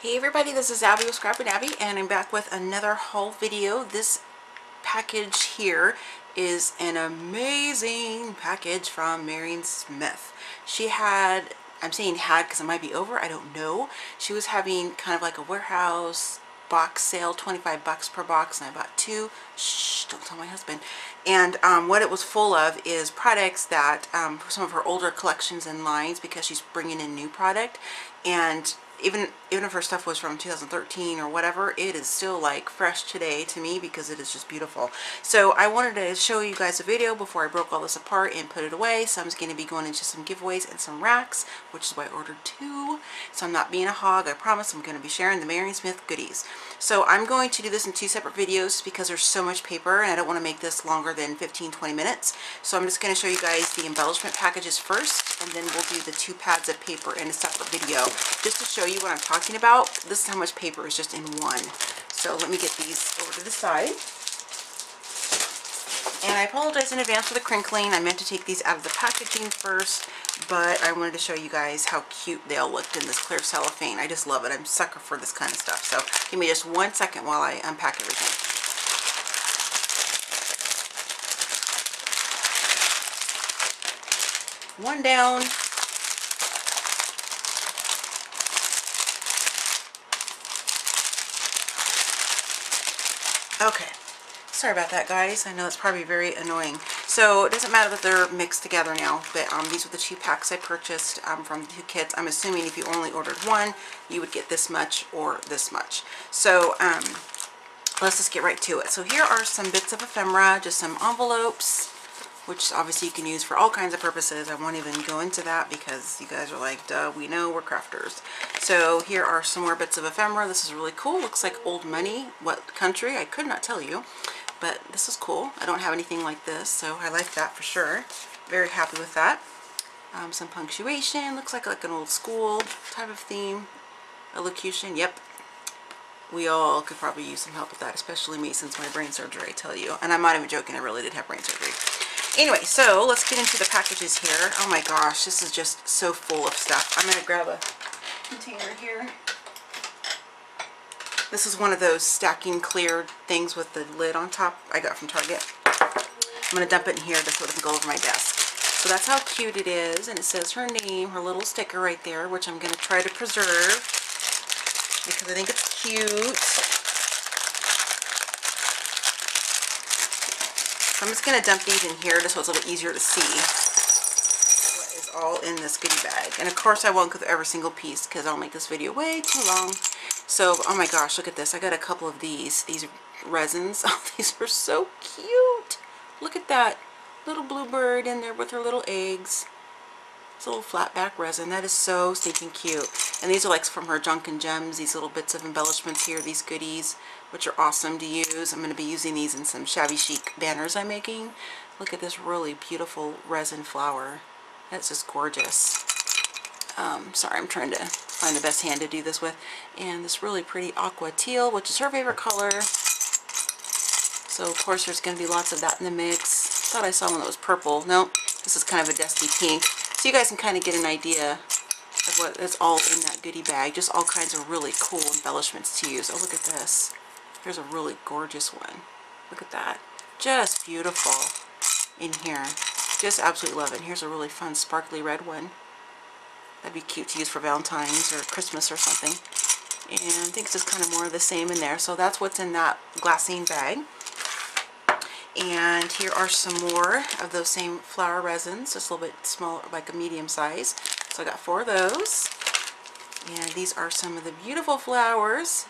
Hey everybody, this is Abby with Scrap and Abby and I'm back with another haul video. This package here is an amazing package from Marion Smith. She had, I'm saying had because it might be over, I don't know. She was having kind of like a warehouse box sale 25 bucks per box and I bought two shh don't tell my husband and um, what it was full of is products that um, some of her older collections and lines because she's bringing in new product and even even if her stuff was from 2013 or whatever it is still like fresh today to me because it is just beautiful. So I wanted to show you guys a video before I broke all this apart and put it away. So I'm going to be going into some giveaways and some RAKs which is why I ordered two so I'm not being a hog I promise. I'm going to be sharing the Marion Smith goodies so I'm going to do this in two separate videos because there's so much paper and I don't want to make this longer than 15-20 minutes so I'm just going to show you guys the embellishment packages first and then we'll do the two pads of paper in a separate video just to show you what I'm talking about. This is how much paper is just in one. So let me get these over to the side. And I apologize in advance for the crinkling. I meant to take these out of the packaging first, but I wanted to show you guys how cute they all looked in this clear cellophane. I just love it. I'm sucker for this kind of stuff. So give me just one second while I unpack everything. One down, Okay, sorry about that guys. I know it's probably very annoying. So it doesn't matter that they're mixed together now, but um, these were the two packs I purchased um, from the two kits. I'm assuming if you only ordered one, you would get this much or this much. So um, let's just get right to it. So here are some bits of ephemera, just some envelopes, which obviously you can use for all kinds of purposes. I won't even go into that because you guys are like, duh, we know we're crafters. So here are some more bits of ephemera. This is really cool. Looks like old money. What country? I could not tell you. But this is cool. I don't have anything like this, so I like that for sure. Very happy with that. Um, some punctuation. Looks like like an old school type of theme. Elocution. Yep. We all could probably use some help with that, especially me since my brain surgery, I tell you. And I'm not even joking. I really did have brain surgery. Anyway, so let's get into the packages here. Oh my gosh, this is just so full of stuff. I'm going to grab a container here. This is one of those stacking clear things with the lid on top I got from Target. I'm going to dump it in here just so it can go over my desk. So that's how cute it is, and it says her name, her little sticker right there, which I'm going to try to preserve because I think it's cute. I'm just going to dump these in here just so it's a little easier to see what is all in this goodie bag. And of course I won't go through every single piece because I'll make this video way too long. So, oh my gosh, look at this. I got a couple of these, these resins. Oh, these are so cute. Look at that little bluebird in there with her little eggs. It's a little flat back resin. That is so stinking cute. And these are like from her Junque and Gems, these little bits of embellishments here, these goodies which are awesome to use. I'm going to be using these in some shabby chic banners I'm making. Look at this really beautiful resin flower. That's just gorgeous. Um, sorry, I'm trying to find the best hand to do this with. And this really pretty aqua teal, which is her favorite color. So of course there's going to be lots of that in the mix. thought I saw one that was purple. Nope, this is kind of a dusty pink. So you guys can kind of get an idea of what is all in that goodie bag. Just all kinds of really cool embellishments to use. Oh, look at this. Here's a really gorgeous one. Look at that. Just beautiful in here. Just absolutely love it. Here's a really fun sparkly red one. That'd be cute to use for Valentine's or Christmas or something. And I think it's just kind of more of the same in there. So that's what's in that glassine bag. And here are some more of those same flower resins, just a little bit smaller, like a medium size. So I got four of those. And these are some of the beautiful flowers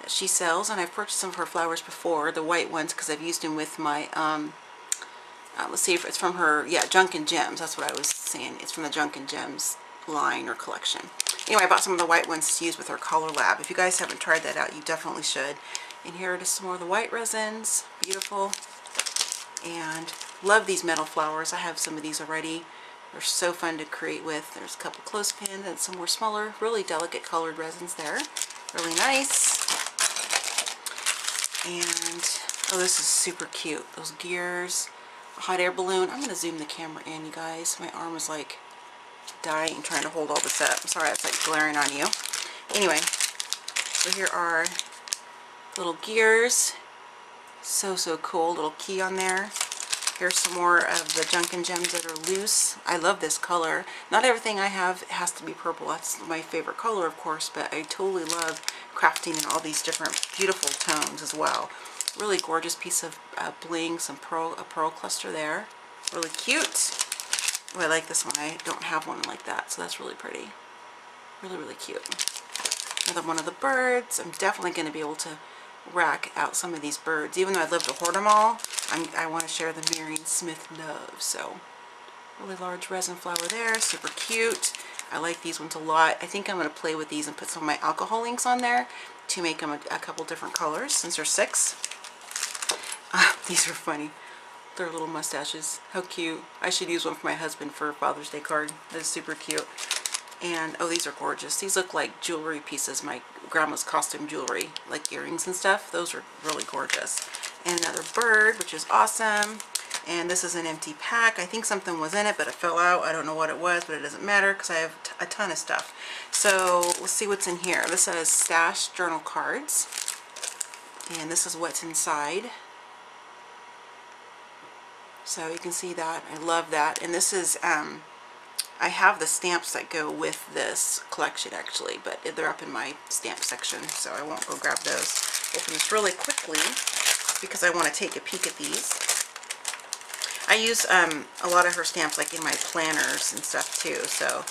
that she sells and I've purchased some of her flowers before the white ones because I've used them with my um, uh, let's see if it's from her yeah Junque and Gems that's what I was saying it's from the Junque and Gems line or collection. Anyway I bought some of the white ones to use with our Color Lab. If you guys haven't tried that out you definitely should. And here are just some more of the white resins. Beautiful. And love these metal flowers. I have some of these already. They're so fun to create with. There's a couple clothespins and some more smaller really delicate colored resins there. Really nice. And, oh, this is super cute. Those gears, a hot air balloon. I'm going to zoom the camera in, you guys. My arm is like dying trying to hold all this up. Sorry it's like glaring on you. Anyway, So here are little gears. So, so cool. Little key on there. Here's some more of the Junkin Gems that are loose. I love this color. Not everything I have has to be purple. That's my favorite color, of course, but I totally love crafting in all these different beautiful tones as well. Really gorgeous piece of uh, bling, some pearl, a pearl cluster there. Really cute. Oh, I like this one. I don't have one like that, so that's really pretty. Really, really cute. Another one of the birds. I'm definitely going to be able to rack out some of these birds. Even though I'd love to hoard them all, I'm, i want to share the Marion Smith love. So, really large resin flower there. Super cute. I like these ones a lot. I think I'm going to play with these and put some of my alcohol inks on there to make them a, a couple different colors since they're six. Uh, these are funny. Their little mustaches. How cute. I should use one for my husband for Father's Day card. That's super cute. And, oh, these are gorgeous. These look like jewelry pieces, my grandma's costume jewelry, like earrings and stuff. Those are really gorgeous. And another bird, which is awesome. And this is an empty pack. I think something was in it, but it fell out. I don't know what it was, but it doesn't matter because I have a ton of stuff. So let's see what's in here. This says stash journal cards. And this is what's inside. So you can see that. I love that. And this is um, I have the stamps that go with this collection actually, but they're up in my stamp section, so I won't go grab those. Open this really quickly because I want to take a peek at these. I use um, a lot of her stamps like in my planners and stuff too, so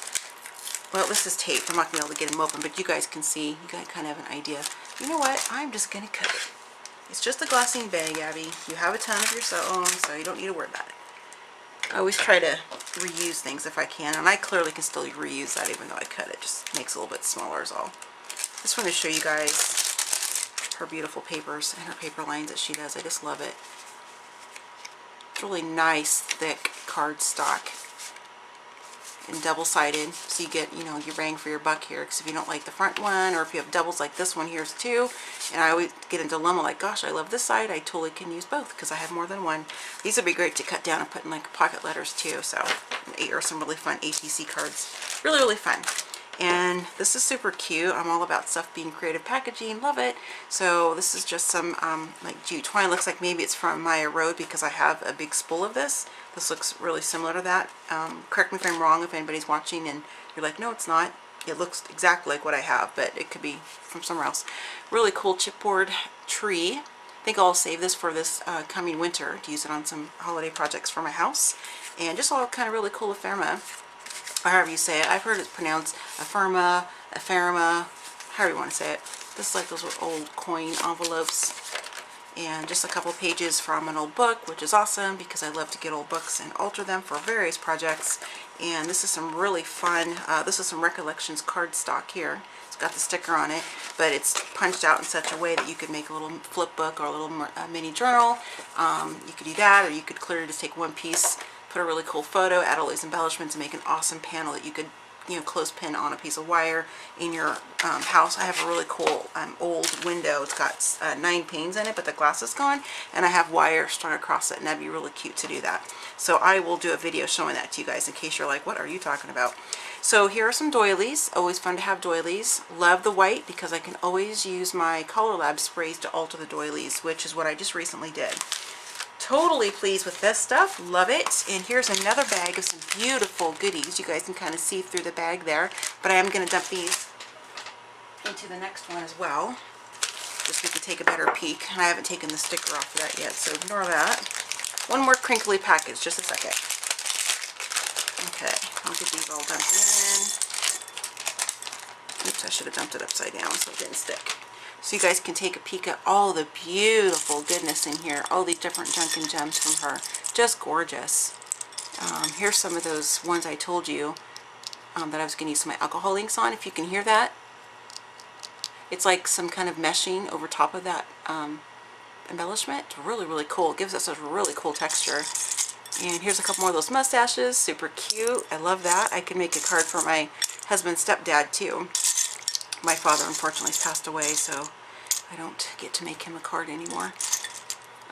well, this is taped. I'm not going to be able to get them open, but you guys can see. You guys kind of have an idea. You know what? I'm just going to cut it. It's just a glassine bag, Abby. You have a ton of your own, so you don't need to worry about it. I always try to reuse things if I can, and I clearly can still reuse that even though I cut it. Just makes it a little bit smaller is all. Just want to show you guys her beautiful papers and her paper lines that she does. I just love it. It's really nice, thick cardstock and double-sided so you get you know your bang for your buck here. Because if you don't like the front one or if you have doubles like this one here's two. And I always get a dilemma like gosh I love this side I totally can use both because I have more than one. These would be great to cut down and put in like pocket letters too so eight are some really fun ATC cards. Really really fun and this is super cute. I'm all about stuff being creative packaging. Love it. So this is just some um, like jute twine. Looks like maybe it's from Maya Road because I have a big spool of this. This looks really similar to that. Um, correct me if I'm wrong if anybody's watching and you're like, no, it's not. It looks exactly like what I have, but it could be from somewhere else. Really cool chipboard tree. I think I'll save this for this uh, coming winter to use it on some holiday projects for my house. And just all kind of really cool ephemera or however you say it. I've heard it's pronounced Affirma, Affirma, however you want to say it. This is like those old coin envelopes. And just a couple pages from an old book, which is awesome because I love to get old books and alter them for various projects. And this is some really fun, uh, this is some Recollections cardstock here. It's got the sticker on it, but it's punched out in such a way that you could make a little flip book or a little uh, mini journal. Um, you could do that, or you could clearly just take one piece put a really cool photo, add all these embellishments, and make an awesome panel that you could you know, clothespin on a piece of wire in your um, house. I have a really cool um, old window. It's got uh, nine panes in it, but the glass is gone, and I have wire strung across it, and that'd be really cute to do that. So I will do a video showing that to you guys in case you're like, what are you talking about? So here are some doilies. Always fun to have doilies. Love the white because I can always use my Color Lab sprays to alter the doilies, which is what I just recently did totally pleased with this stuff. Love it. And here's another bag of some beautiful goodies. You guys can kind of see through the bag there. But I am going to dump these into the next one as well. Just so we can take a better peek. And I haven't taken the sticker off of that yet, so ignore that. One more crinkly package. Just a second. Okay. I'll get these all dumped in. Oops, I should have dumped it upside down so it didn't stick so you guys can take a peek at all the beautiful goodness in here all these different Junkin Gems from her. Just gorgeous. Um, here's some of those ones I told you um, that I was going to use my alcohol inks on if you can hear that. It's like some kind of meshing over top of that um, embellishment. Really really cool. It gives us a really cool texture. And here's a couple more of those mustaches. Super cute. I love that. I can make a card for my husband's stepdad too my father unfortunately has passed away, so I don't get to make him a card anymore.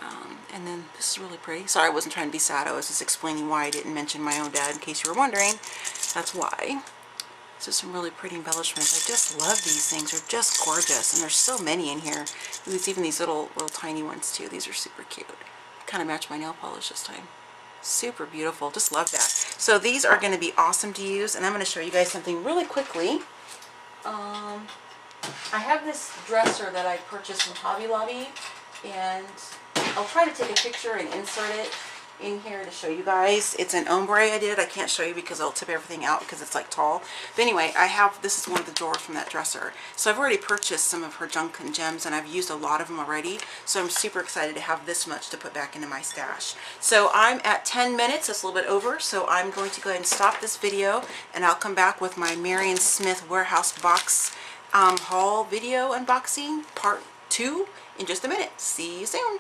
Um, and then this is really pretty. Sorry, I wasn't trying to be sad. I was just explaining why I didn't mention my own dad in case you were wondering. That's why. So some really pretty embellishments. I just love these things. They're just gorgeous. And there's so many in here. There's even these little, little tiny ones too. These are super cute. Kind of match my nail polish this time. Super beautiful. Just love that. So these are going to be awesome to use. And I'm going to show you guys something really quickly. Um, I have this dresser that I purchased from Hobby Lobby. And I'll try to take a picture and insert it in here to show you guys. It's an ombre I did. I can't show you because I'll tip everything out because it's like tall. But anyway, I have, this is one of the drawers from that dresser. So I've already purchased some of her Junque and Gems and I've used a lot of them already. So I'm super excited to have this much to put back into my stash. So I'm at 10 minutes, it's a little bit over. So I'm going to go ahead and stop this video and I'll come back with my Marion Smith warehouse box um, haul video unboxing part two in just a minute. See you soon.